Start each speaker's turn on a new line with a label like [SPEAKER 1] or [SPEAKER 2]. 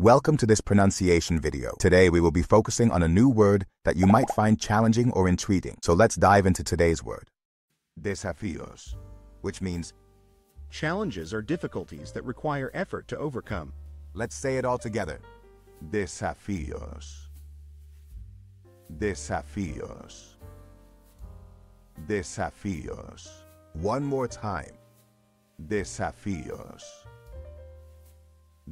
[SPEAKER 1] Welcome to this pronunciation video. Today we will be focusing on a new word that you might find challenging or intriguing. So let's dive into today's word. Desafíos, which means
[SPEAKER 2] Challenges or difficulties that require effort to overcome.
[SPEAKER 1] Let's say it all together. Desafíos. Desafíos. Desafíos. One more time. Desafíos.